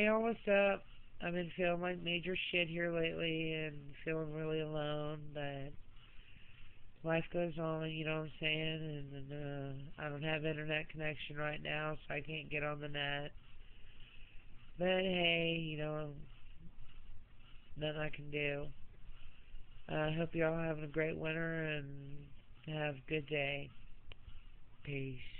Hey, all what's up? I've been feeling like major shit here lately and feeling really alone, but life goes on, you know what I'm saying? And, and uh, I don't have internet connection right now, so I can't get on the net. But hey, you know, nothing I can do. I uh, hope you all having a great winter and have a good day. Peace.